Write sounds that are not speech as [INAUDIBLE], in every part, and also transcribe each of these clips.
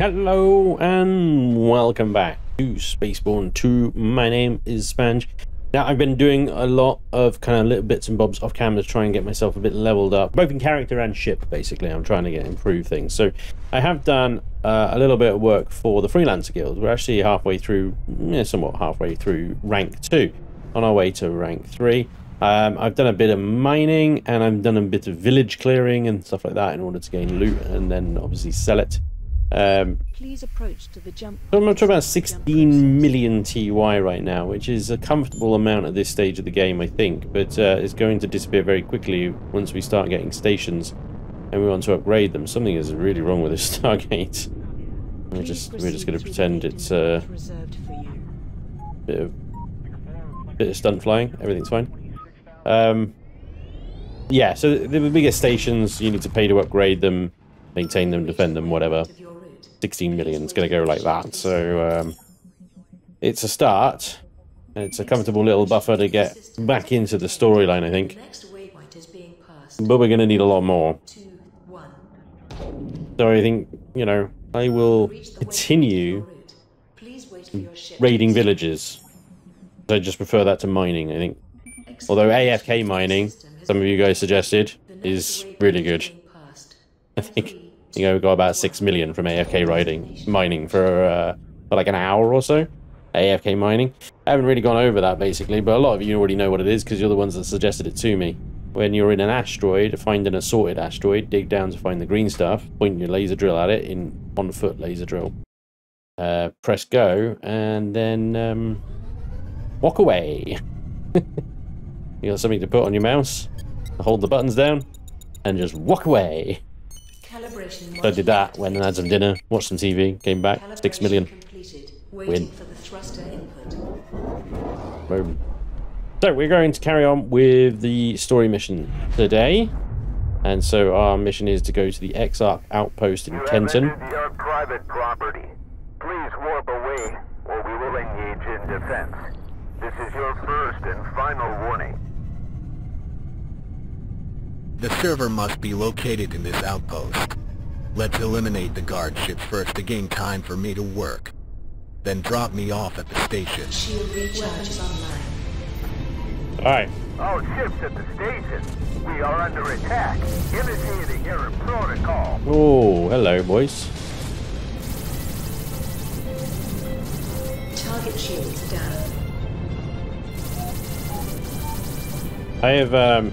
Hello and welcome back to Spacebourne 2. My name is Spanj. Now I've been doing a lot of kind of little bits and bobs off camera to try and get myself a bit leveled up, both in character and ship basically. I'm trying to get improve things. So I have done uh, a little bit of work for the Freelancer Guild. We're actually halfway through, yeah, somewhat halfway through rank 2, on our way to rank 3. Um, I've done a bit of mining and I've done a bit of village clearing and stuff like that in order to gain loot and then obviously sell it. Um, Please approach to the jump. so I'm up to about 16 million TY right now, which is a comfortable amount at this stage of the game, I think. But uh, it's going to disappear very quickly once we start getting stations and we want to upgrade them. Something is really wrong with this [LAUGHS] Stargate. We're just we're just going to pretend it's uh, a reserved for you. bit of bit of stunt flying. Everything's fine. Um, yeah, so the bigger stations you need to pay to upgrade them, maintain them, defend them, whatever. Of your route. 16 million is going to go like that. So um, it's a start. and It's a comfortable little buffer to get back into the storyline, I think. But we're going to need a lot more. So I think, you know, I will continue raiding villages. I just prefer that to mining, I think. Although AFK mining, some of you guys suggested, is really good. I think, you know, we got about 6 million from AFK riding, mining for, uh, for like an hour or so. AFK mining. I haven't really gone over that basically, but a lot of you already know what it is because you're the ones that suggested it to me. When you're in an asteroid, find an assorted asteroid, dig down to find the green stuff, point your laser drill at it in one foot laser drill. Uh, press go, and then um, walk away. [LAUGHS] you got something to put on your mouse, hold the buttons down, and just walk away. Calibration So I did that, went and had some dinner, watched some TV, came back, six million. Completed. Win. for the thruster input. Boom. So we're going to carry on with the story mission today. And so our mission is to go to the Exarch outpost in You have Kenton. entered your private property. Please warp away, or we will engage in defense. This is your first and final warning. The server must be located in this outpost. Let's eliminate the guard ships first to gain time for me to work. Then drop me off at the station. Shield recharge is online. Alright. All ships at the station. We are under attack. Initiating error protocol. Oh, hello, boys. Target shields down. I have, um...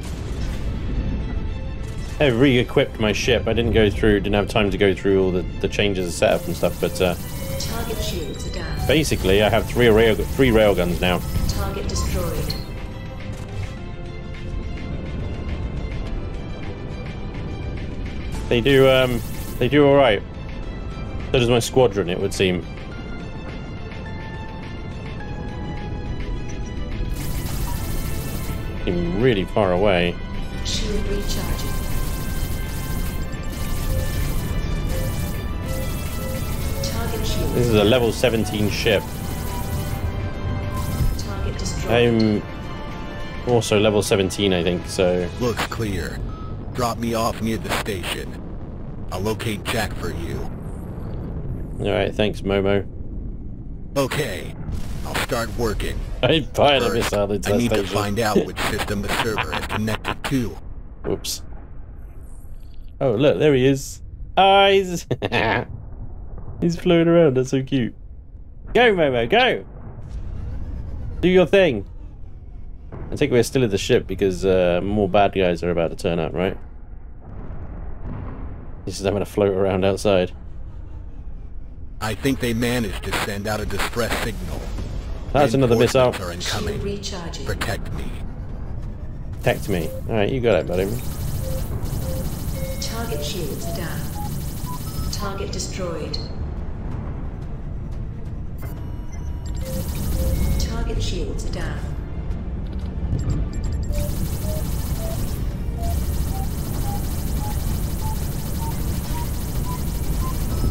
I re-equipped my ship. I didn't go through, didn't have time to go through all the, the changes of setup and stuff, but uh, Target shields are down. basically I have three rail three railguns now. Target destroyed. They do, um, they do alright. So does my squadron, it would seem. Seem really far away. Shield recharging. This is a level 17 ship. I'm also level 17, I think, so... Looks clear. Drop me off near the station. I'll locate Jack for you. Alright, thanks, Momo. Okay. I'll start working. I fired a First, missile into I that need to find out which [LAUGHS] system the server is connected to. Whoops. Oh, look, there he is. Ah, [LAUGHS] he's... he's floating around, that's so cute. Go, Momo, go! Do your thing. I think we're still in the ship because uh, more bad guys are about to turn up, right? This is having to float around outside. I think they managed to send out a distress signal. That's another missile. Reinforcements Are Shield incoming. recharging. Protect me. Protect me. Alright, you got it, buddy. Target shields are down. Target destroyed. Target shields are down.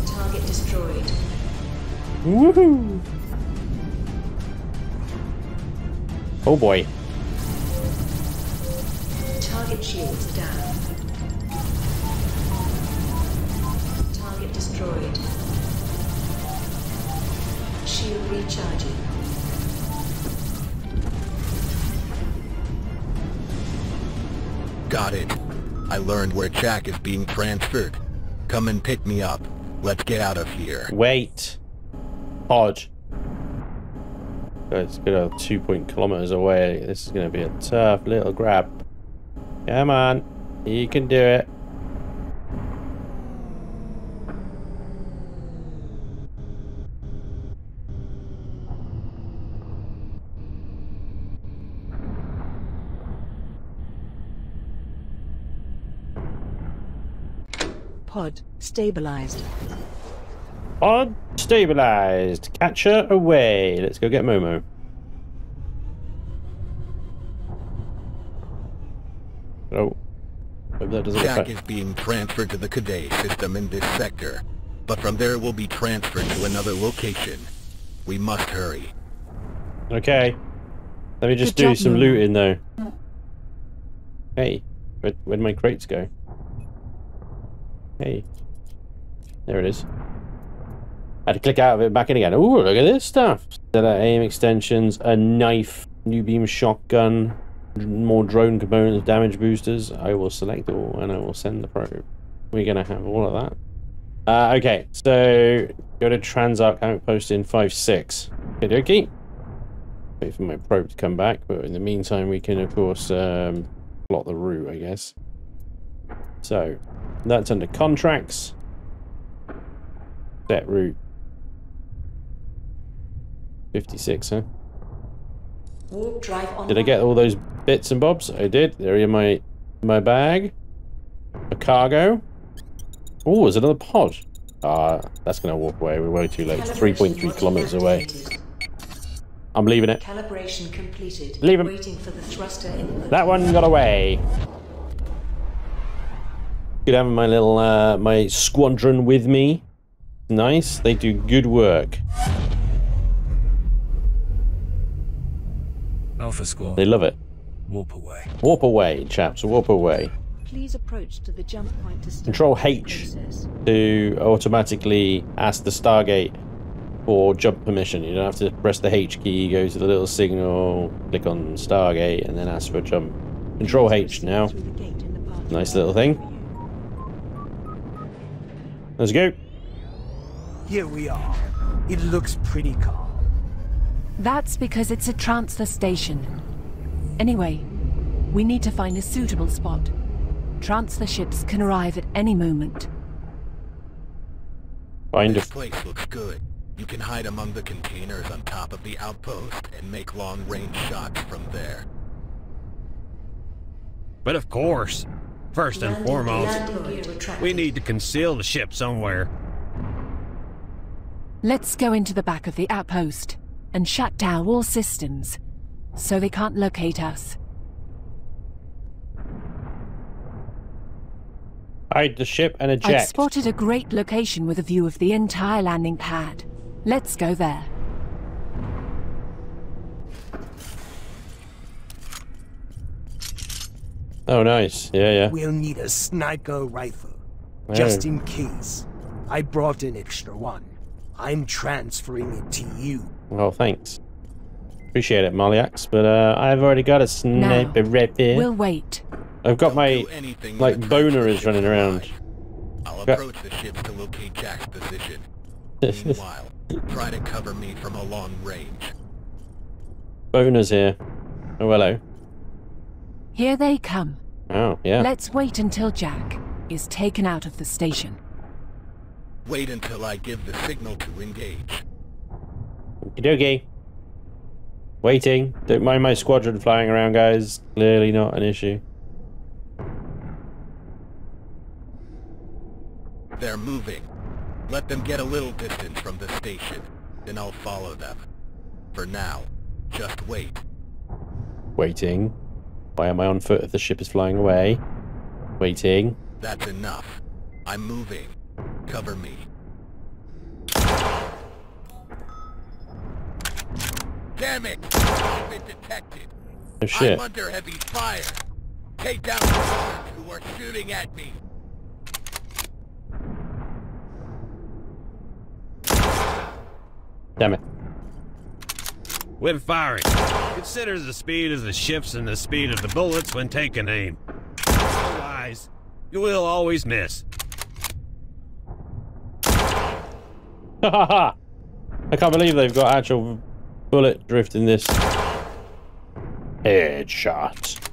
Target destroyed. Woohoo! Oh boy. Target shields down. Target destroyed. Shield recharging. Got it. I learned where Jack is being transferred. Come and pick me up. Let's get out of here. Wait. Pod. It's good uh, two point kilometers away. This is going to be a tough little grab. Come on. You can do it. Pod stabilized. Pod stabilized. Catcher away. Let's go get Momo. Oh. Hope that doesn't Jack is being transferred to the Cadet system in this sector. But from there will be transferred to another location. We must hurry. Okay. Let me just Good do job, some Momo. looting though. Hey, where, where'd my crates go? Hey. There it is. I had to click out of it back in again. Ooh, look at this stuff. Set out aim extensions, a knife, new beam shotgun, more drone components, damage boosters. I will select all and I will send the probe. We're going to have all of that. Uh, okay, so go to Transarc outpost in 5-6. Okay, okay. Wait for my probe to come back, but in the meantime, we can, of course, um, plot the route, I guess. So, that's under contracts. Set route. 56, huh? Did I get all those bits and bobs? I did. They're in my my bag. A cargo. Oh, there's another pod. Ah, that's going to walk away. We're way too late. 3.3 kilometers away. I'm leaving it. Calibration completed. Leave 'em. Waiting for the thruster input. That one got away. Good having my little uh, my squadron with me. Nice. They do good work. Alpha Squad, They love it. warp away. Warp away, chaps. Warp away. Please approach to the jump point to Control H. process. To automatically ask the Stargate for jump permission. You don't have to press the H key, go to the little signal, click on Stargate, and then ask for a jump. Control H now. Through the gate in the path Nice little thing. Let's go. Here we are. It looks pretty calm. That's because it's a transfer station. Anyway, we need to find a suitable spot. Transfer ships can arrive at any moment. Find a This place looks good. You can hide among the containers on top of the outpost and make long-range shots from there. But of course, first and foremost, landing gear retracted. we need to conceal the ship somewhere. Let's go into the back of the outpost and shut down all systems so they can't locate us. hide the ship and eject. I've spotted a great location with a view of the entire landing pad. Let's go there. Oh, nice. Yeah, yeah. We'll need a sniper rifle. Oh. Just in case. I brought an extra one. I'm transferring it to you. Oh, thanks. Appreciate it, Moliax, but uh, I've already got a sniper rifle. We'll wait. I've got Don't my anything like boner is running around. I'll Yeah. approach the ship to locate Jack's position. Meanwhile, [LAUGHS] try to cover me from a long range. boners here. Oh, hello. Here they come. Oh, yeah. Let's wait until Jack is taken out of the station. Wait until I give the signal to engage. Okie dokie. Waiting. Don't mind my squadron flying around, guys. Clearly not an issue. They're moving. Let them get a little distance from the station, then I'll follow them. For now, just wait. Waiting. Why am I on foot if the ship is flying away? Waiting. That's enough. I'm moving. Cover me. Damn it! I've been detected. Oh shit. I'm under heavy fire. Take down the guards who are shooting at me. Damn it. when firing. Consider the speed of the ships and the speed of the bullets when taking aim. Otherwise, you will always miss. Ha ha ha! I can't believe they've got actual bullet drift in this. Headshot.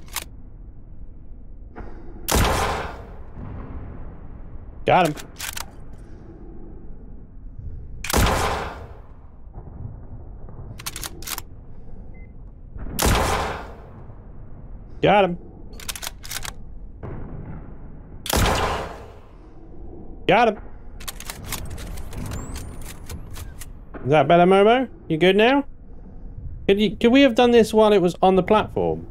Got him. Got him. Got him. Is that better, Momo? You good now? Could you could we have done this while it was on the platform?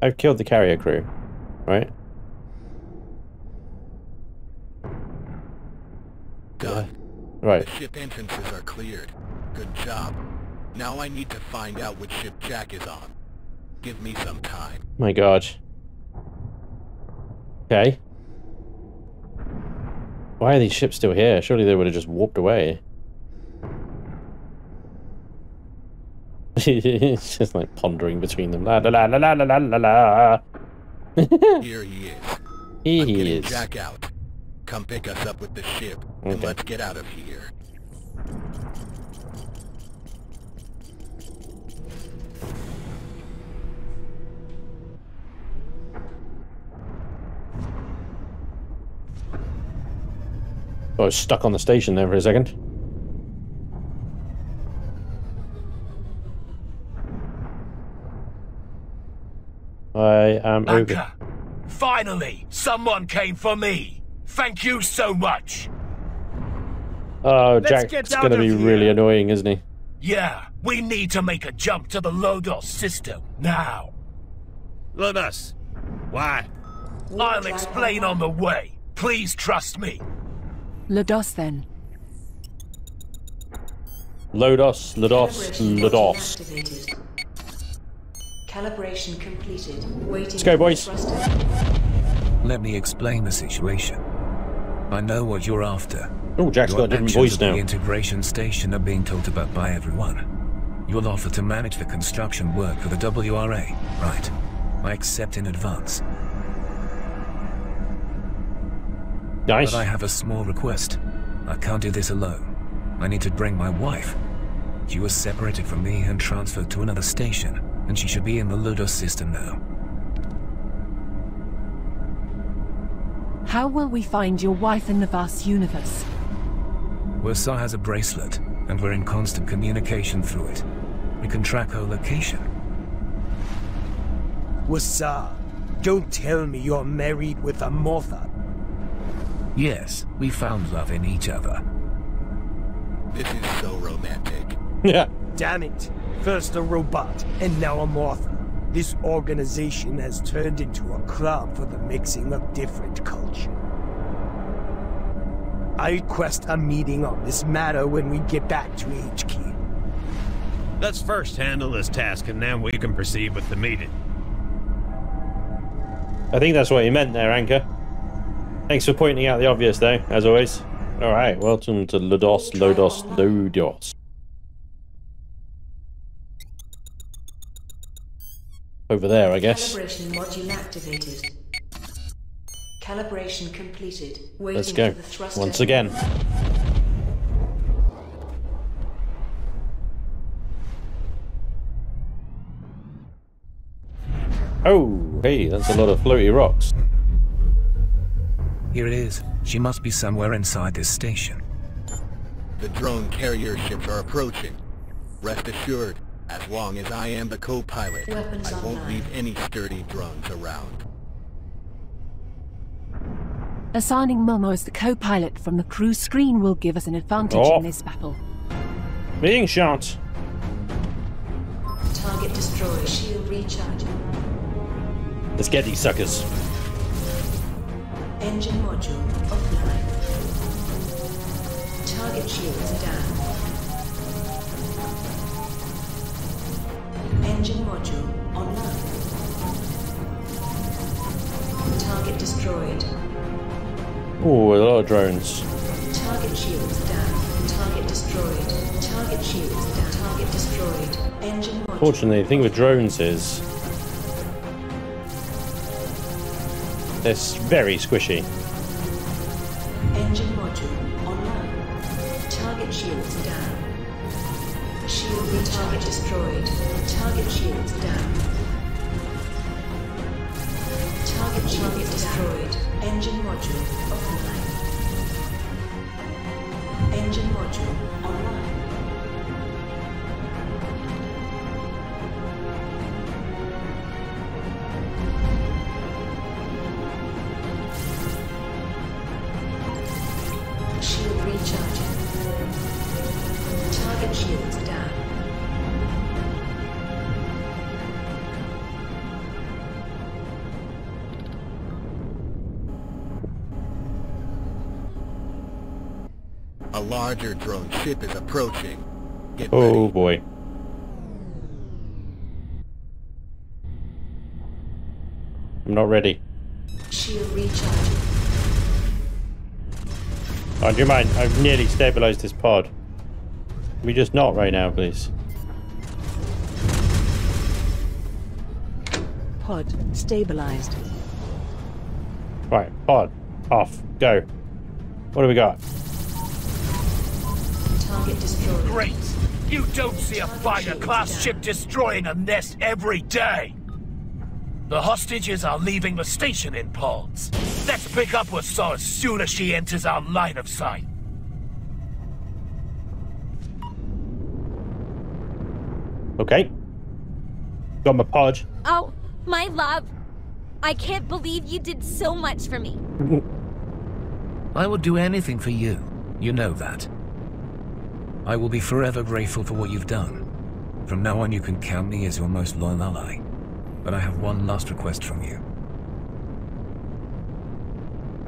I've killed the carrier crew, right? Done. Right. The ship entrances are cleared. Good job. Now I need to find out which ship Jack is on. Give me some time. My god. Okay. Why are these ships still here? Surely they would have just warped away. it's [LAUGHS] just like pondering between them. La la la la la la la la. [LAUGHS] Here he is. Here I'm he is. Jack out. Come pick us up with the ship, and let's get out of here. Oh, I was stuck on the station there for a second. I am over. Finally, someone came for me. Thank you so much. Oh, Let's Jack's gonna be here. really annoying, isn't he? Yeah, we need to make a jump to the Lodos system now. Let us. Why? I'll explain on the way. Please trust me. Lodos then. Lodos, Lodos, Calibration Lodos. Calibration completed. Waiting Let's go, boys. Let me explain the situation. I know what you're after. Oh, Jack's Your got a different voice at the integration station are being talked about by everyone. You'll offer to manage the construction work for the WRA, right? I accept in advance. Nice. But I have a small request. I can't do this alone. I need to bring my wife. She was separated from me and transferred to another station, and she should be in the Ludos system now. How will we find your wife in the vast universe? Wersa has a bracelet, and we're in constant communication through it. We can track her location. Wasa, don't tell me you're married with a Mortha. Yes, we found love in each other. This is so romantic. Yeah. Damn it. First a robot, and now a Mortha. This organization has turned into a club for the mixing of different culture. I request a meeting on this matter when we get back to HQ. Let's first handle this task and then we can proceed with the meeting. I think that's what he meant there, Anchor. Thanks for pointing out the obvious, though, as always. Alright, welcome to Lodos, Lodos, Lodos. Over there, I guess. Calibration module activated. Calibration completed. Waiting Let's go. for the thruster. Once again. Oh, hey, that's a lot of floaty rocks. Here it is. She must be somewhere inside this station. The drone carrier ships are approaching. Rest assured, as long as I am the co-pilot, I won't online. leave any sturdy drones around. Assigning Momo as the co-pilot from the crew screen will give us an advantage Oh. in this battle. Being shot. Target destroyed. Shield recharging. Let's get these suckers. Engine module offline. Target shields down. Engine module online. Target destroyed. Oh, a lot of drones. Target shields down. Target destroyed. Target shields down. Target destroyed. Engine module. Fortunately, the thing with drones is they're very squishy. Engine module online. Target shields down. Shield re- target destroyed. Target shields down. Target target destroyed. Engine module offline. Engine module online. A larger drone ship is approaching. Get Oh ready. boy. I'm not ready. Shield recharging. Oh, do you mind? I've nearly stabilized this pod. Can we just not right now, please? Pod stabilized. Right, pod. Off. Go. What do we got? Target destroyed. Great! You don't see a fighter-class ship destroying a nest every day! The hostages are leaving the station in pods. Let's pick up with Saw as soon as she enters our line of sight. Okay. Got my pod. Oh, my love. I can't believe you did so much for me. [LAUGHS] I would do anything for you. You know that. I will be forever grateful for what you've done. From now on, you can count me as your most loyal ally. But I have one last request from you.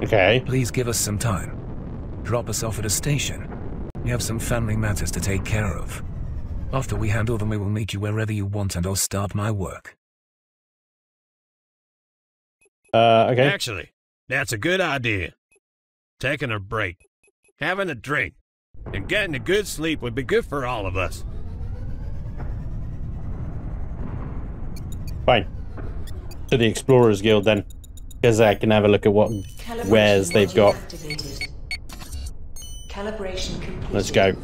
Okay. Please give us some time. Drop us off at a station. We have some family matters to take care of. After we handle them, we will meet you wherever you want and I'll start my work. Uh, okay. Actually, that's a good idea. Taking a break, having a drink, and getting a good sleep would be good for all of us. Fine. To the Explorers Guild then. Because I can have a look at what wares they've got. Calibration. Let's go.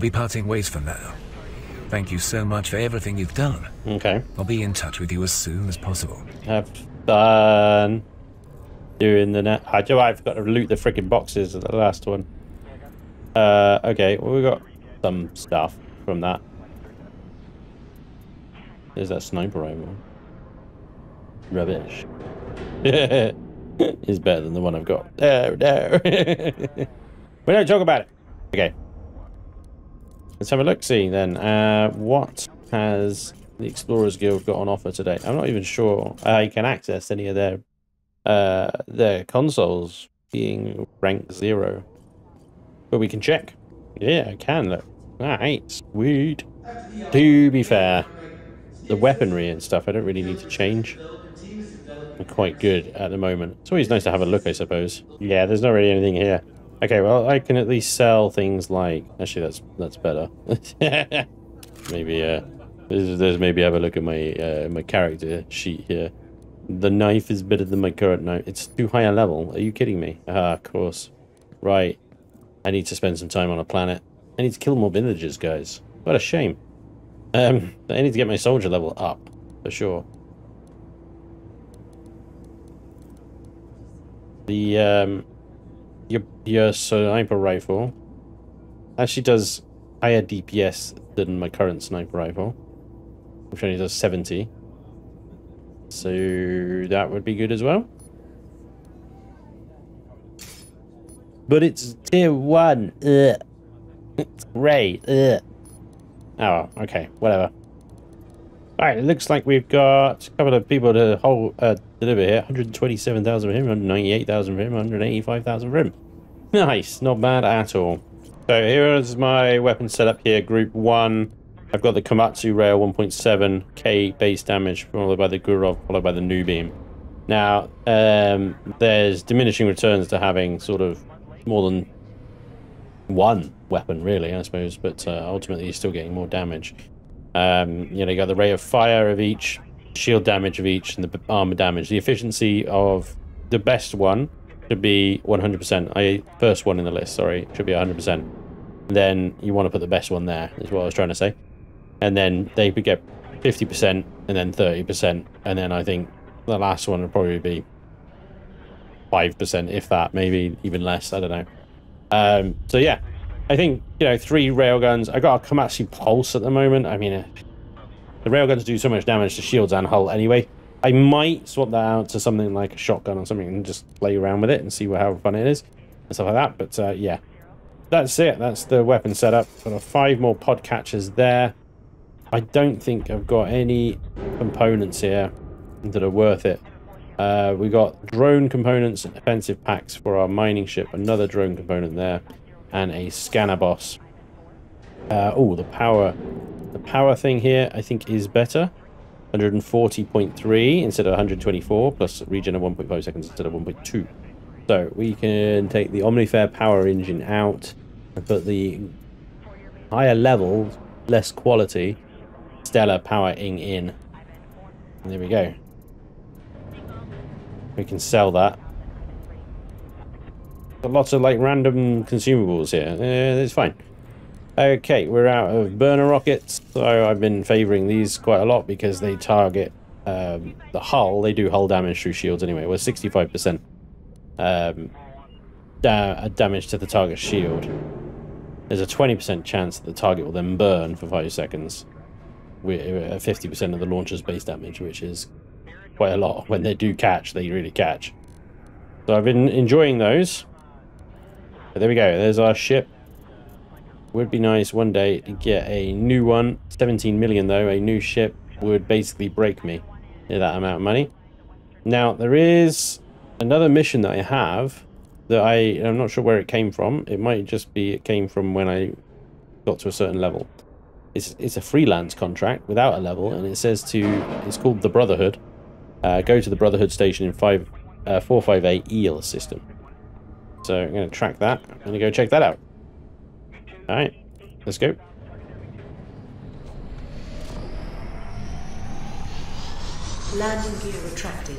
Be parting ways for now. Thank you so much for everything you've done. Okay. I'll be in touch with you as soon as possible. Have fun doing the net. I do. I forgot to loot the freaking boxes of the last one. Uh, okay. Well, we got some stuff from that. There's that sniper rifle. Rubbish. [LAUGHS] is better than the one I've got. No, no. [LAUGHS] we don't talk about it. Okay. Let's have a look. See then. Uh, what has the Explorers Guild got on offer today? I'm not even sure I can access any of their uh, their consoles being rank zero, but we can check. Yeah, I can look. Alright, sweet. To be fair, the weaponry and stuff I don't really need to change. I'm quite good at the moment. It's always nice to have a look, I suppose. Yeah, there's not really anything here. Okay, well, I can at least sell things like... Actually, that's that's better. [LAUGHS] maybe, uh... There's, maybe have a look at my uh, my character sheet here. The knife is better than my current knife. It's too high a level. Are you kidding me? Ah, of course. Right. I need to spend some time on a planet. I need to kill more villagers, guys. What a shame. Um, [LAUGHS] I need to get my soldier level up, for sure. The, um, your, your sniper rifle actually does higher DPS than my current sniper rifle, which only does 70. So that would be good as well. but it's tier one. Ugh. It's great. Ugh. Oh, okay, whatever. Alright, it looks like we've got a couple of people to hold, uh, deliver here. 127,000 for him, 198,000 for him, 185,000 for him. [LAUGHS] Nice, not bad at all. So here is my weapon setup here, group 1. I've got the Komatsu rail 1.7k base damage, followed by the Gurov, followed by the New Beam. Now, um, there's diminishing returns to having sort of more than one weapon, really, I suppose, but uh, ultimately you're still getting more damage. Um, you know, you got the rate of fire of each, shield damage of each, and the armor damage. The efficiency of the best one should be 100%. I first one in the list, sorry, should be 100%. Then you want to put the best one there, is what I was trying to say. And then they would get 50% and then 30%. And then I think the last one would probably be 5%, if that, maybe even less. I don't know. Um, so yeah, I think, you know, three railguns. I got a Komatsu Pulse at the moment. I mean, the railguns do so much damage to shields and hull anyway. I might swap that out to something like a shotgun or something and just play around with it and see what, how fun it is and stuff like that. But uh, yeah, that's it. That's the weapon setup. Got five more pod catchers there. I don't think I've got any components here that are worth it. Uh, we got drone components and offensive packs for our mining ship. Another drone component there. And a scanner boss. Uh, oh, the power. The power thing here I think is better. 140.3 instead of 124 plus regen of 1.5 seconds instead of 1.2. So we can take the Omnifair power engine out and put the higher level, less quality Stellar Power Ing in. And there we go. We can sell that. Lots of like random consumables here. Uh, it's fine. Okay, we're out of burner rockets. So I've been favouring these quite a lot because they target um, the hull. They do hull damage through shields anyway. We're 65% um, da damage to the target shield. There's a 20% chance that the target will then burn for 5 seconds. We're at 50% of the launcher's base damage, which is quite a lot. When they do catch, they really catch. So I've been enjoying those. There we go. There's our ship. Would be nice one day to get a new one. 17 million though, a new ship would basically break me that amount of money. Now, there is another mission that I have that I, I'm not sure where it came from. It might just be it came from when I got to a certain level. It's, it's a freelance contract without a level, and it says to, it's called the Brotherhood. Uh, go to the Brotherhood station in 5, uh, 458 EEL system. So I'm going to track that. I'm going to go check that out. Alright, let's go. Landing gear retracted.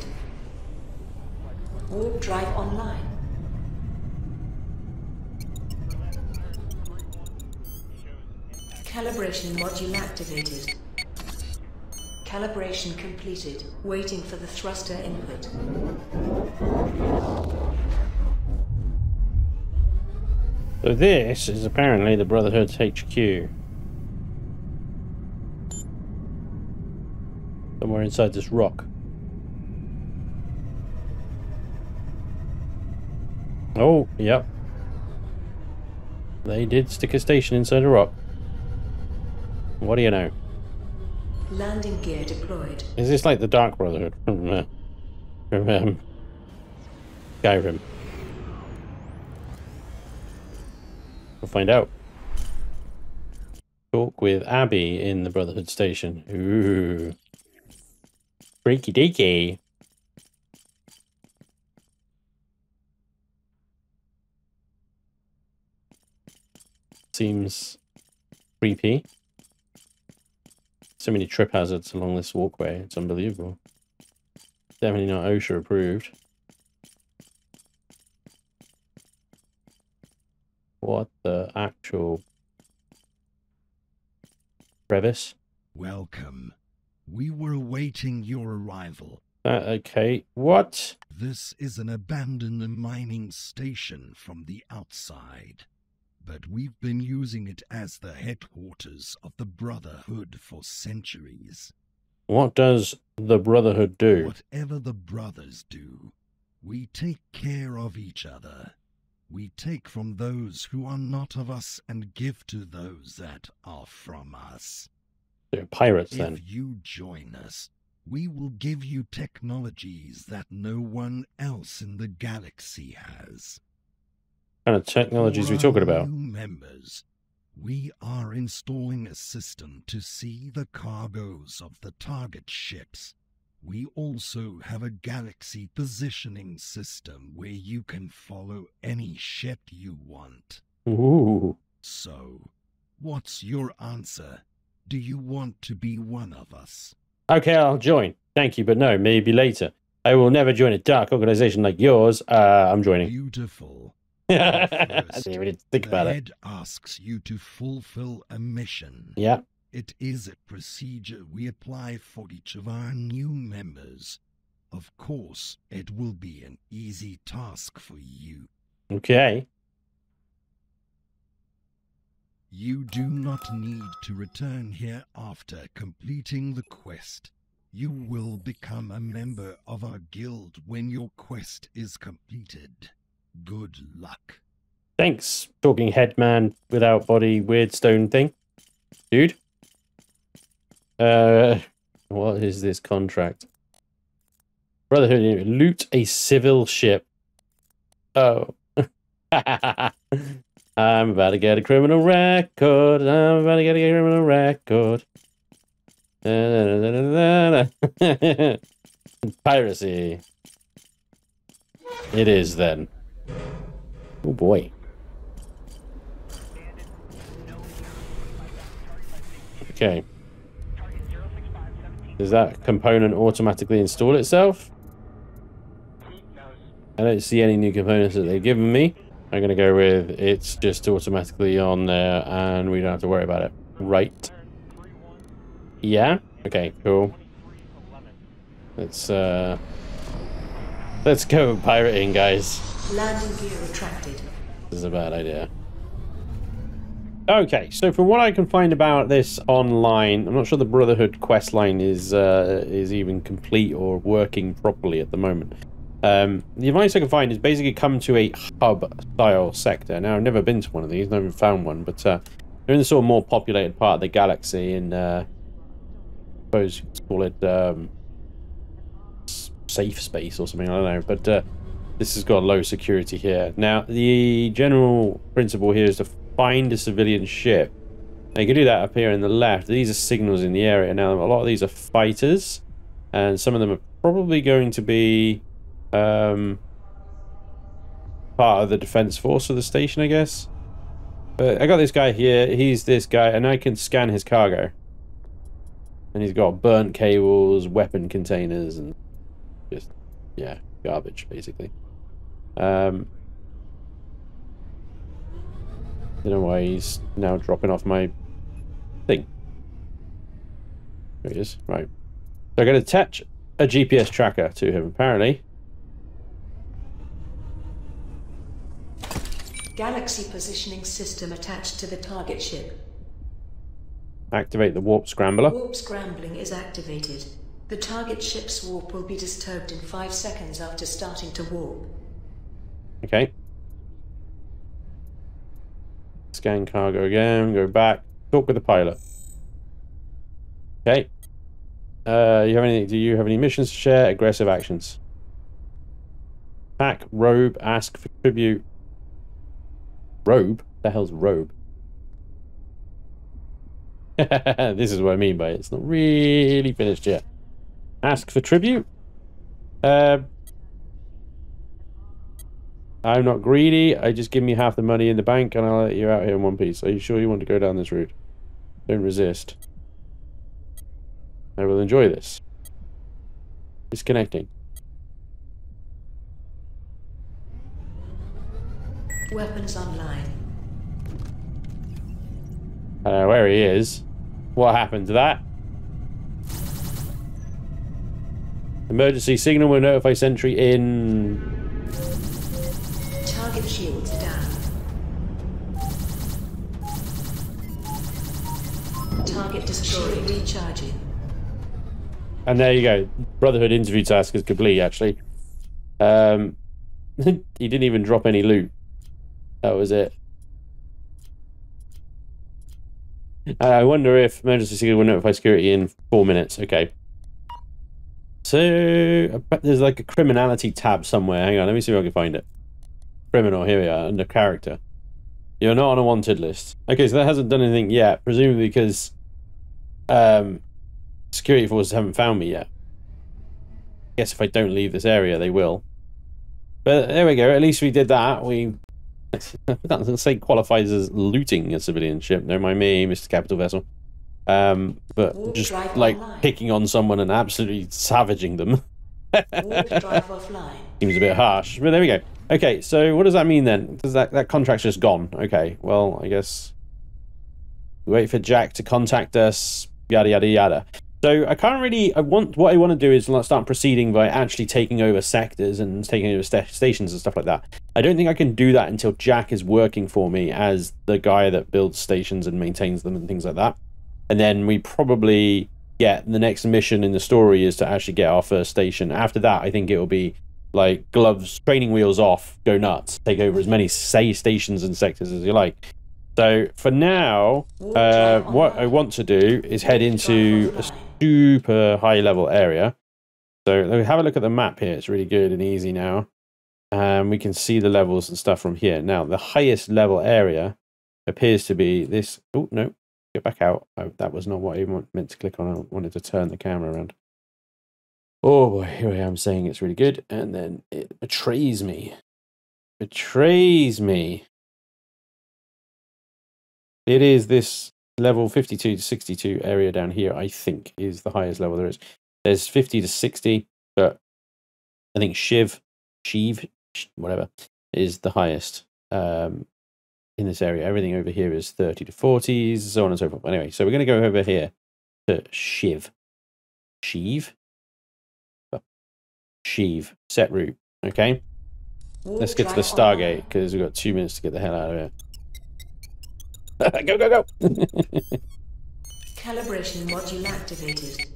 Warp drive online. Calibration module activated. Calibration completed. Waiting for the thruster input. So this is apparently the Brotherhood's HQ. Somewhere inside this rock. Oh, yep. They did stick a station inside a rock. What do you know? Landing gear deployed. Is this like the Dark Brotherhood [LAUGHS] from, uh, from um, Skyrim? We'll find out. Talk with Abby in the Brotherhood station. Ooh. Freaky deaky. Seems creepy. So many trip hazards along this walkway. It's unbelievable. Definitely not OSHA approved. What the actual... Crevice? Welcome. We were awaiting your arrival. Uh, okay, what? This is an abandoned mining station from the outside. But we've been using it as the headquarters of the Brotherhood for centuries. What does the Brotherhood do? Whatever the brothers do, we take care of each other. We take from those who are not of us and give to those that are from us. They're pirates then. If you join us, we will give you technologies that no one else in the galaxy has. What kind of technologies For we talking about? New members, we are installing a system to see the cargoes of the target ships. We also have a galaxy positioning system where you can follow any ship you want. Ooh. So, what's your answer? Do you want to be one of us? Okay, I'll join. Thank you, but no, maybe later. I will never join a dark organization like yours. Uh, I'm joining. Beautiful. [LAUGHS] I didn't think the about it. head asks you to fulfill a mission. Yeah. It is a procedure we apply for each of our new members. Of course, it will be an easy task for you. Okay. You do not need to return here after completing the quest. You will become a member of our guild when your quest is completed. Good luck. Thanks, talking head man without body, weird stone thing. Dude. Uh, what is this contract? Brotherhood, loot a civil ship. Oh. [LAUGHS] I'm about to get a criminal record. I'm about to get a criminal record. [LAUGHS] Piracy. It is then. Oh boy. Okay. Does that component automatically install itself? I don't see any new components that they've given me. I'm going to go with it's just automatically on there and we don't have to worry about it. Right. Yeah? Okay, cool. Let's, uh... Let's go [LAUGHS] pirating, guys. Landing gear retracted. This is a bad idea. Okay, so from what I can find about this online, I'm not sure the Brotherhood quest line is uh, is even complete or working properly at the moment. Um, the advice I can find is basically come to a hub-style sector. Now, I've never been to one of these, never found one, but uh, they're in the sort of more populated part of the galaxy, in, uh, I suppose you could call it um, safe space or something, I don't know, but uh, this has got low security here. Now, the general principle here is to find a civilian ship. Now, you can do that up here in the left. These are signals in the area. Now, a lot of these are fighters, and some of them are probably going to be um, part of the defense force of the station, I guess. But I got this guy here. He's this guy, and I can scan his cargo. And he's got burnt cables, weapon containers, and just, yeah, garbage, basically. Um, don't know why he's now dropping off my thing. There he is. Right. So I'm going to attach a GPS tracker to him, apparently. Galaxy positioning system attached to the target ship. Activate the warp scrambler. Warp scrambling is activated. The target ship's warp will be disturbed in five seconds after starting to warp. Okay. Scan cargo again, go back, talk with the pilot. Okay. Uh, you have any? Do you have any missions to share? Aggressive actions. Pack, robe, ask for tribute. Robe? The hell's robe? [LAUGHS] this is what I mean by it. It's not really finished yet. Ask for tribute. Uh, I'm not greedy. I just give me half the money in the bank and I'll let you out here in one piece. Are you sure you want to go down this route? Don't resist. I will enjoy this. Disconnecting. Weapons online. I don't know where he is. What happened to that? Emergency signal will notify sentry in... Target shields down. Target destroyed. Recharging. And there you go. Brotherhood interview task is complete, actually. Um, [LAUGHS] he didn't even drop any loot. That was it. I wonder if emergency signal will notify security in four minutes. Okay. So I bet there's like a criminality tab somewhere. Hang on, let me see if I can find it. Criminal, here we are, under character. You're not on a wanted list. Okay, so that hasn't done anything yet, presumably because um, security forces haven't found me yet. I guess if I don't leave this area, they will. But there we go. At least we did that. We [LAUGHS] that doesn't say qualifies as looting a civilian ship. Don't mind me, Mr. Capital Vessel. Um, but just like online. picking on someone and absolutely savaging them [LAUGHS] Warp drive offline. seems a bit harsh. But there we go. Okay, so what does that mean then? Does that that contract's just gone? Okay, well I guess we wait for Jack to contact us. Yada yada yada. So I can't really. I want what I want to do is start proceeding by actually taking over sectors and taking over sta stations and stuff like that. I don't think I can do that until Jack is working for me as the guy that builds stations and maintains them and things like that. And then we probably get the next mission in the story is to actually get our first station. After that, I think it will be like gloves, training wheels off, go nuts, take over as many say stations and sectors as you like. So for now, uh, what I want to do is head into a super high level area. So let me have a look at the map here. It's really good and easy now. And we can see the levels and stuff from here. Now, the highest level area appears to be this. Oh, no. Get back out. Oh, that was not what I meant to click on. I wanted to turn the camera around. Oh boy, here I am saying it's really good. And then it betrays me. Betrays me. It is this level 52 to 62 area down here, I think, is the highest level there is. There's 50 to 60, but I think Shiv, Shiv, whatever, is the highest um, in this area. Everything over here is 30 to 40s, so on and so forth. Anyway, so we're going to go over here to Shiv. Shiv? Shiv, set route. Okay, let's get to the Stargate because we've got two minutes to get the hell out of here. [LAUGHS] go, go, go! Calibration module activated.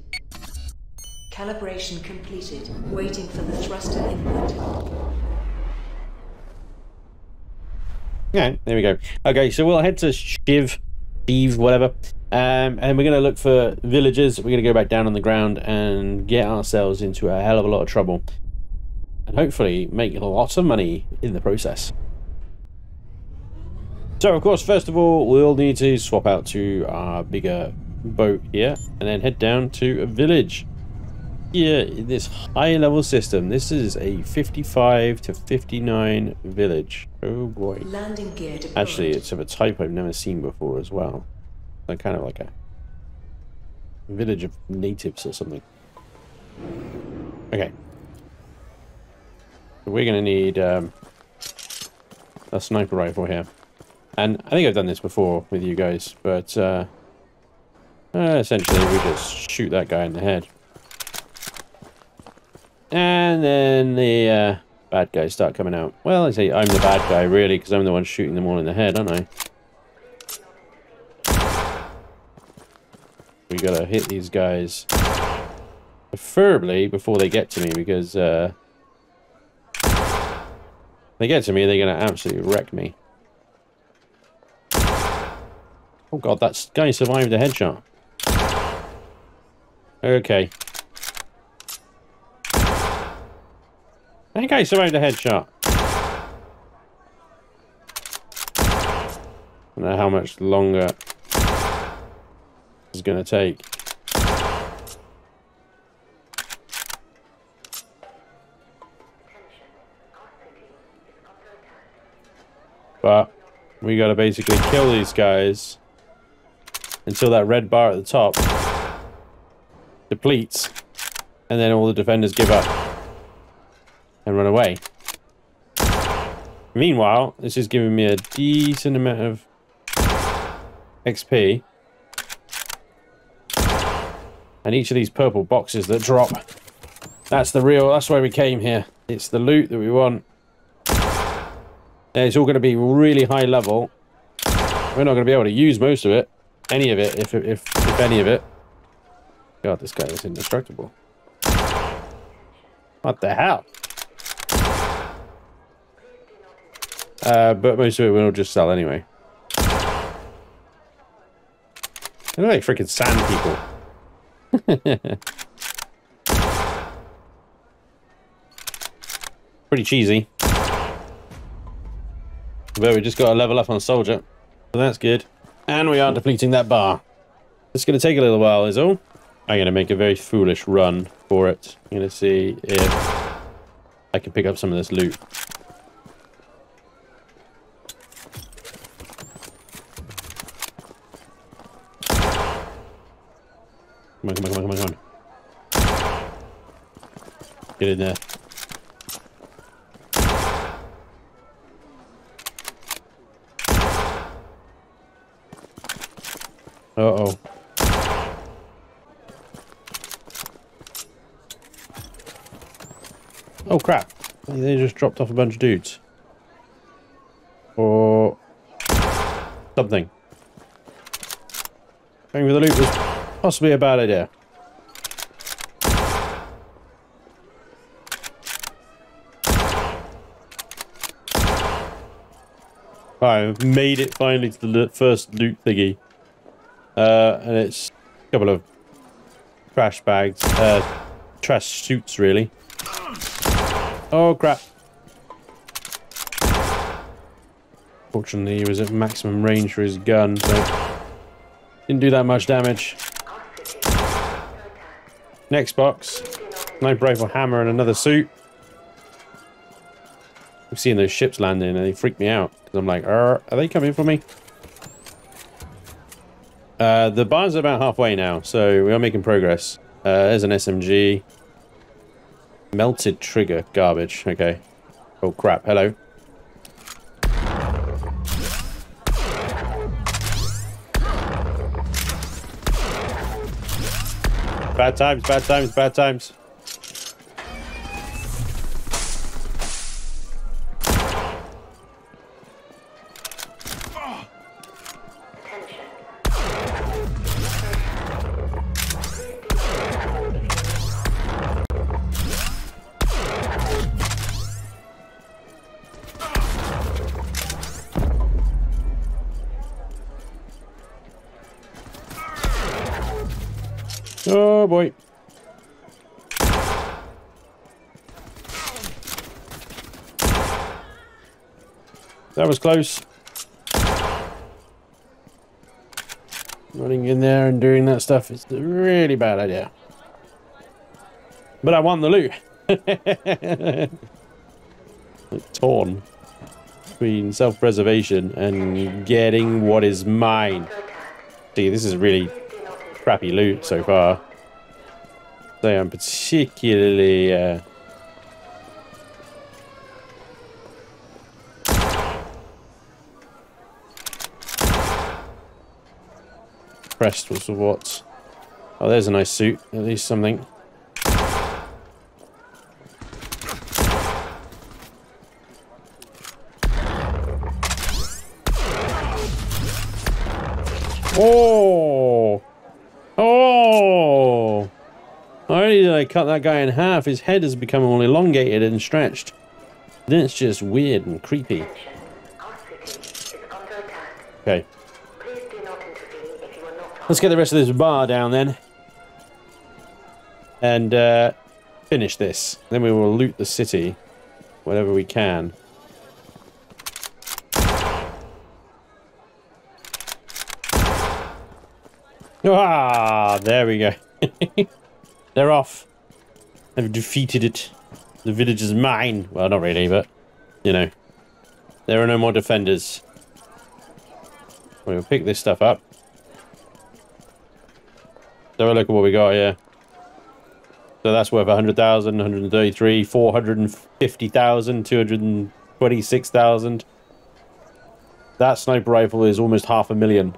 Calibration completed. Waiting for the thruster input. Yeah, there we go. Okay, so we'll head to Shiv, Shiv, whatever. Um, and we're going to look for villagers. We're going to go back down on the ground and get ourselves into a hell of a lot of trouble. And hopefully make lots of money in the process. So, of course, first of all, we'll need to swap out to our bigger boat here and then head down to a village. Here in this high level system, this is a 55 to 59 village. Oh boy. Landing gear. Actually, it's of a type I've never seen before as well. Like kind of like a village of natives or something. Okay. So we're going to need um, a sniper rifle here. And I think I've done this before with you guys, but uh, uh, essentially we just shoot that guy in the head. And then the uh, bad guys start coming out. Well, I say I'm the bad guy, really, because I'm the one shooting them all in the head, aren't I? We gotta hit these guys preferably before they get to me, because uh, they get to me, they're gonna absolutely wreck me. Oh god, that guy survived a headshot. Okay. That guy survived a headshot. I don't know how much longer it's going to take. But we got to basically kill these guys until that red bar at the top depletes and then all the defenders give up and run away. Meanwhile, this is giving me a decent amount of XP. And each of these purple boxes that drop, that's the real, that's why we came here. It's the loot that we want. It's all going to be really high level. We're not going to be able to use most of it. Any of it, if, if, if any of it. God, this guy is indestructible. What the hell? Uh, but most of it we'll just sell anyway. They're like freaking sand people. [LAUGHS] Pretty cheesy. But we just got to level up on soldier. So that's good. And we are depleting that bar. It's going to take a little while is all. I'm going to make a very foolish run for it. I'm going to see if I can pick up some of this loot. Come on, come on, come on, come on, come on. Get in there. Uh-oh. Oh crap. They just dropped off a bunch of dudes. Or something. Going for the loot possibly a bad idea. I've made it finally to the first loot thingy. Uh, and it's a couple of trash bags, uh, trash suits really. Oh crap. Fortunately, he was at maximum range for his gun, so didn't do that much damage. Next box. Sniper rifle hammer and another suit. I've seen those ships landing and they freak me out. Because I'm like, are they coming for me? Uh, the bar's about halfway now, so we are making progress. Uh, there's an SMG. Melted trigger. Garbage. Okay. Oh, crap. Hello. Bad times, bad times, bad times. Close. Running in there and doing that stuff is a really bad idea. But I won the loot. [LAUGHS] torn between self-preservation and getting what is mine. See, this is really crappy loot so far. So I'm particularly uh, impressed with what. Oh, there's a nice suit. At least something. Oh! Oh! Only did I cut that guy in half, his head has become all elongated and stretched. Then it's just weird and creepy. Okay. Let's get the rest of this bar down then. And uh, finish this. Then we will loot the city. whenever we can. Ah, there we go. [LAUGHS] They're off. I've defeated it. The village is mine. Well, not really, but, you know. There are no more defenders. We'll pick this stuff up. So look at what we got here. So that's worth 100,000, 133, 450,000, 226,000. That sniper rifle is almost half a million.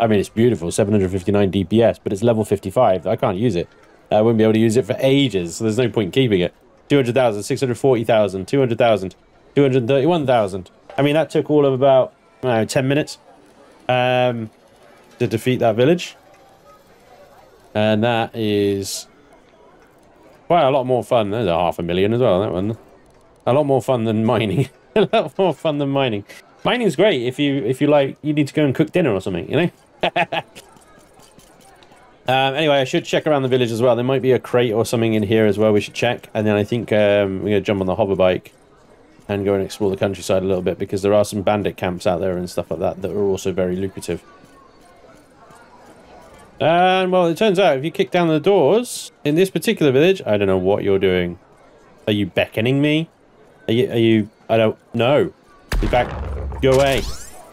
I mean, it's beautiful, 759 DPS, but it's level 55. I can't use it. I wouldn't be able to use it for ages, so there's no point in keeping it. 200,000, 640,000, 200,000, 231,000. I mean, that took all of about, know, 10 minutes um, to defeat that village. And that is quite a lot more fun. There's a half a million as well, that one. A lot more fun than mining. [LAUGHS] a lot more fun than mining. Mining's great if you if you like you need to go and cook dinner or something, you know. [LAUGHS] um, anyway, I should check around the village as well. There might be a crate or something in here as well. We should check, and then I think um, we're gonna jump on the hover bike and go and explore the countryside a little bit because there are some bandit camps out there and stuff like that that are also very lucrative. And well, it turns out if you kick down the doors in this particular village, I don't know what you're doing. Are you beckoning me? Are you? Are you? I don't know. Get back. Go away.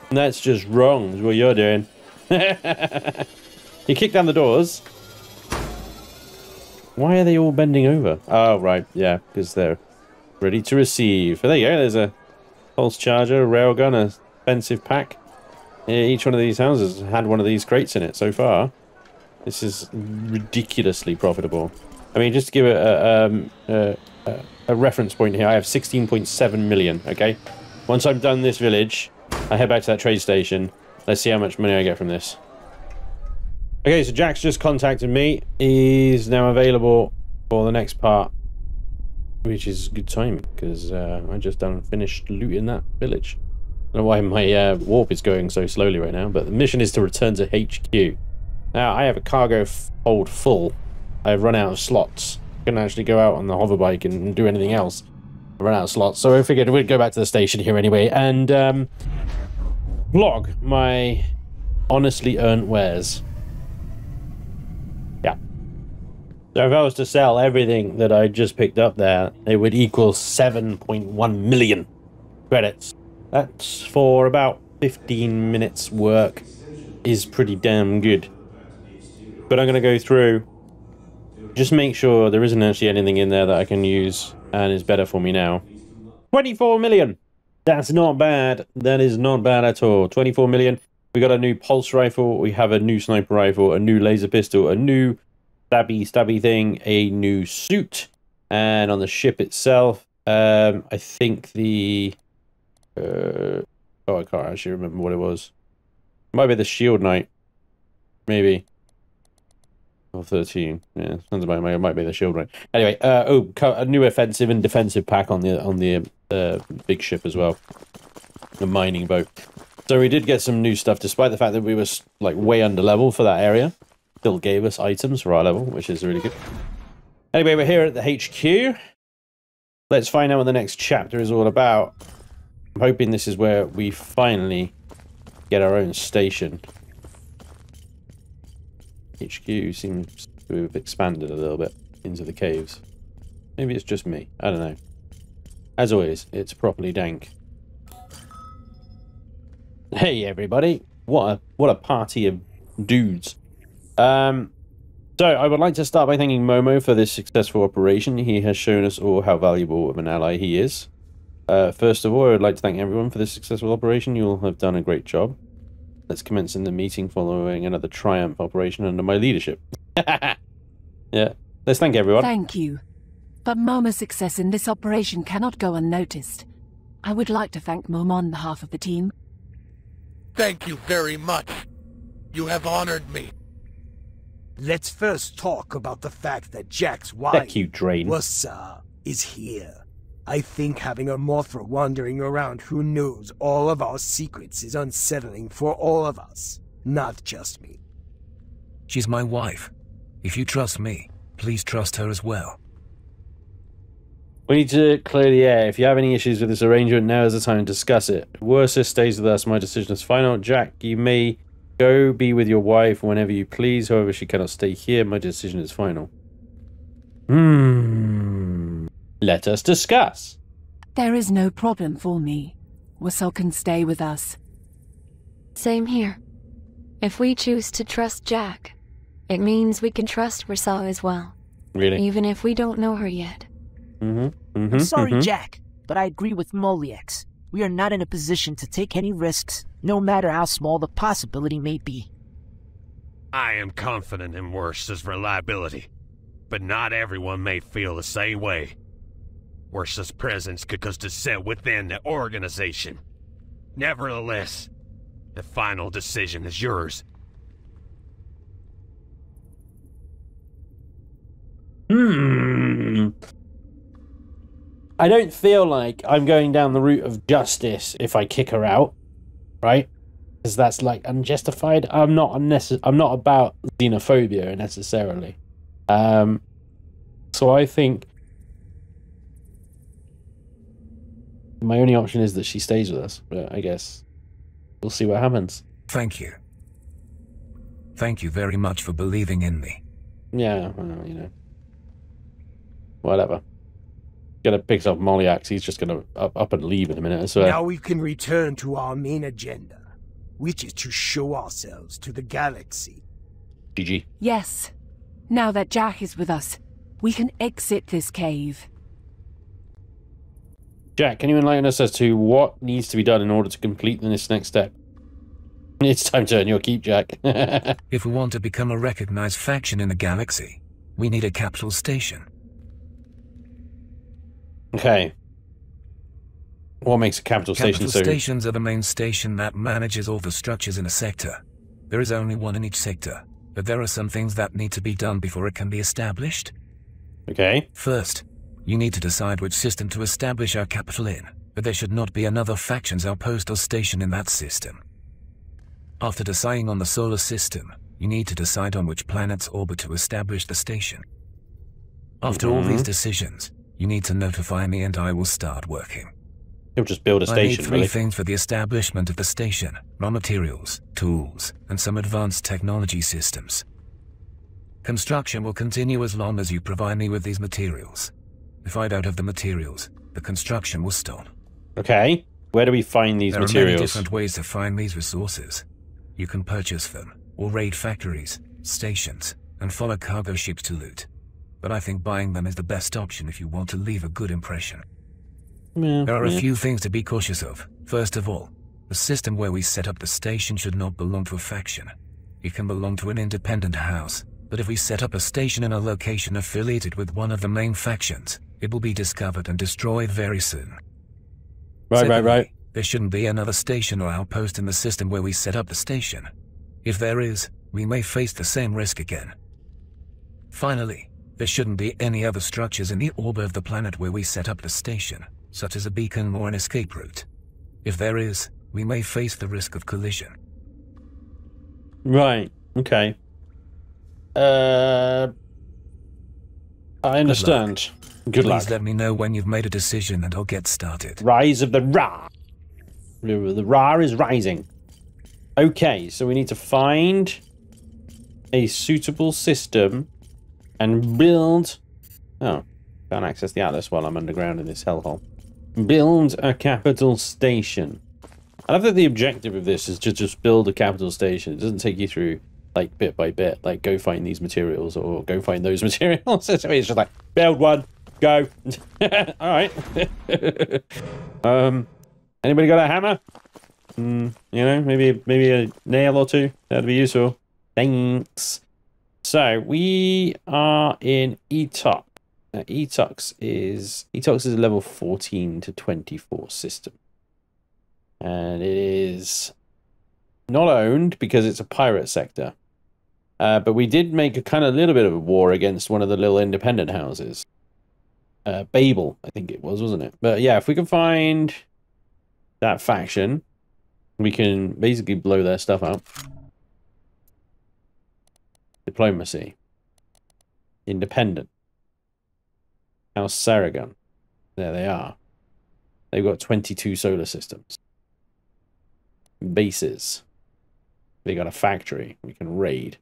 That's just wrong. Is what you're doing. [LAUGHS] you kick down the doors. Why are they all bending over? Oh right, yeah, because they're ready to receive. There you go. There's a pulse charger, a railgun, a defensive pack. Each one of these houses had one of these crates in it so far. This is ridiculously profitable. I mean, just to give a, um, a, a reference point here, I have 16.7 million, okay? Once I'm done this village, I head back to that trade station. Let's see how much money I get from this. Okay, so Jack's just contacted me. He's now available for the next part, which is good time because uh, I just done finished looting that village. I don't know why my uh, warp is going so slowly right now, but the mission is to return to HQ. Now, I have a cargo hold full. I've run out of slots. Couldn't actually go out on the hoverbike and do anything else. I ran out of slots, so I figured we'd go back to the station here anyway and um, vlog my honestly earned wares. Yeah. So if I was to sell everything that I just picked up there, it would equal 7.1 million credits. That's for about 15 minutes work is pretty damn good. But I'm going to go through, just make sure there isn't actually anything in there that I can use and is better for me now. 24 million! That's not bad. That is not bad at all. 24 million. We got a new pulse rifle. We have a new sniper rifle, a new laser pistol, a new stabby stabby thing, a new suit. And on the ship itself, um, I think the... Uh, oh, I can't actually remember what it was. Might be the shield knight. Maybe. Or 13. Yeah, sounds about it might be the shield right. Anyway, uh, oh, a new offensive and defensive pack on the on the uh, big ship as well. The mining boat. So we did get some new stuff, despite the fact that we were like way under level for that area. Still gave us items for our level, which is really good. Anyway, we're here at the HQ. Let's find out what the next chapter is all about. I'm hoping this is where we finally get our own station. HQ seems to have expanded a little bit into the caves. Maybe it's just me. I don't know. As always, it's properly dank. Hey everybody! What a what a party of dudes. Um, so I would like to start by thanking Momo for this successful operation. He has shown us all how valuable of an ally he is. Uh, first of all, I would like to thank everyone for this successful operation. You all have done a great job. Let's commence in the meeting following another triumph operation under my leadership. [LAUGHS] yeah, let's thank everyone. Thank you. But Momo's success in this operation cannot go unnoticed. I would like to thank Momo on behalf of the team. Thank you very much. You have honored me. Let's first talk about the fact that Jack's wife, you, Drain. Wassa, is here. I think having a Mothra wandering around who knows all of our secrets is unsettling for all of us, not just me. She's my wife. If you trust me, please trust her as well. We need to clear the air. If you have any issues with this arrangement, now is the time to discuss it. Worsa stays with us. My decision is final. Jack, you may go be with your wife whenever you please. However, she cannot stay here. My decision is final. Hmm. Let us discuss. There is no problem for me. Whistle can stay with us. Same here. If we choose to trust Jack, it means we can trust Rissal as well. Really? Even if we don't know her yet. Mm-hmm. Mm-hmm. I'm sorry, mm-hmm. Jack, but I agree with Moliex. We are not in a position to take any risks, no matter how small the possibility may be. I am confident in Worcester's reliability, but not everyone may feel the same way. Worcester's presence could cause dissent within the organization. Nevertheless, the final decision is yours. Hmm. I don't feel like I'm going down the route of justice if I kick her out, right? Because that's like unjustified. I'm not unnecess- I'm not about xenophobia necessarily. Um, so I think my only option is that she stays with us. But I guess we'll see what happens. Thank you. Thank you very much for believing in me. Yeah, well, you know, whatever. Gonna pick up Molyax. He's just gonna up, up and leave in a minute. So Now we can return to our main agenda, which is to show ourselves to the galaxy. GG. Yes. Now that Jack is with us, we can exit this cave. Jack, can you enlighten us as to what needs to be done in order to complete this next step? [LAUGHS] It's time to earn your keep, Jack. [LAUGHS] If we want to become a recognized faction in the galaxy, we need a capital station. okay. What makes a capital station Capital so? stations are the main station that manages all the structures in a sector. There is only one in each sector, but there are some things that need to be done before it can be established. Okay. First, you need to decide which system to establish our capital in, but there should not be another faction's outpost or station in that system. After deciding on the solar system, you need to decide on which planet's orbit to establish the station. After all these Mhm. decisions, you need to notify me and I will start working. You'll just build a station, I need three really. things for the establishment of the station. Raw materials, tools, and some advanced technology systems. Construction will continue as long as you provide me with these materials. If I don't have the materials, the construction will stop. Okay. Where do we find these there are many different ways to find these resources. You can purchase them, or raid factories, stations, and follow cargo ships to loot. But I think buying them is the best option if you want to leave a good impression. Yeah, There are yeah. a few things to be cautious of. First of all, the system where we set up the station should not belong to a faction. It can belong to an independent house. But if we set up a station in a location affiliated with one of the main factions, it will be discovered and destroyed very soon. Right, right, right. There shouldn't be another station or outpost in the system where we set up the station. If there is, we may face the same risk again. Finally, there shouldn't be any other structures in the orbit of the planet where we set up the station, such as a beacon or an escape route. If there is, we may face the risk of collision. Right. Okay. Uh, I understand. Good, Please luck. let me know when you've made a decision and I'll get started. Rise of the Ra. The, Ra is rising. Okay, so we need to find a suitable system and build. Oh, can't access the Atlas while I'm underground in this hellhole. Build a capital station. I love that the objective of this is to just build a capital station. It doesn't take you through like bit by bit, like go find these materials or go find those [LAUGHS] materials. [LAUGHS] it's just like build one, go. [LAUGHS] All right. [LAUGHS] um, anybody got a hammer? Mm, you know, maybe maybe a nail or two. That'd be useful. Thanks. So we are in Etox. Etox is Etox is a level 14 to 24 system. And it is not owned because it's a pirate sector. Uh, but we did make a kind of little bit of a war against one of the little independent houses. Uh, Babel, I think it was, wasn't it? But yeah, if we can find that faction, we can basically blow their stuff up. Diplomacy. Independent. House Saragon. There they are. They've got 22 solar systems. Bases. They got a factory. We can raid.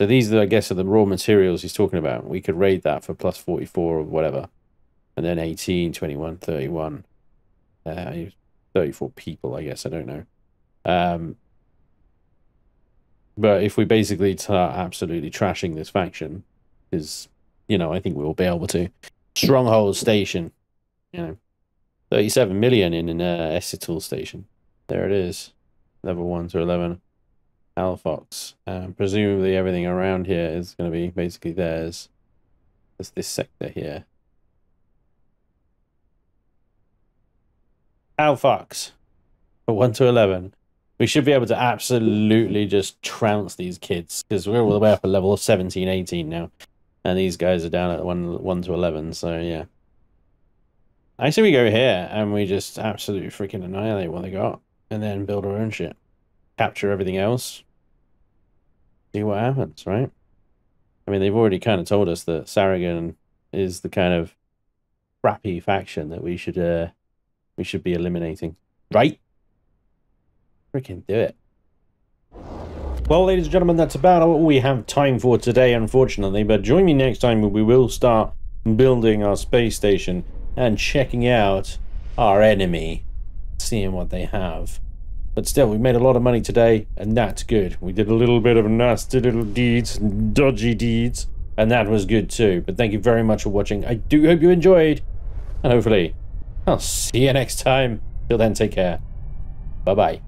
So these, are, I guess, are the raw materials he's talking about. We could raid that for plus 44 or whatever. And then 18, 21, 31. Uh, 34 people, I guess. I don't know. Um, but if we basically start absolutely trashing this faction, is you know, I think we will be able to. Stronghold Station, you know, 37 million in an uh, Station. There it is. Level 1 to 11. Alfox. Um, presumably everything around here is going to be basically theirs. There's this sector here. Alfox. For 1 to 11. We should be able to absolutely just trounce these kids because we're all the way up at level 17, 18 now. And these guys are down at 1, 1 to 11, so yeah. I say we go here and we just absolutely freaking annihilate what they got and then build our own shit. Capture everything else. See what happens, right? I mean, they've already kind of told us that Saragon is the kind of crappy faction that we should uh we should be eliminating. Right? Freaking do it. Well, ladies and gentlemen, that's about all we have time for today, unfortunately. But join me next time when we will start building our space station and checking out our enemy, seeing what they have. But still, we made a lot of money today, and that's good. We did a little bit of nasty little deeds, dodgy deeds, and that was good too. But thank you very much for watching. I do hope you enjoyed, and hopefully, I'll see you next time. Till then, take care. Bye-bye.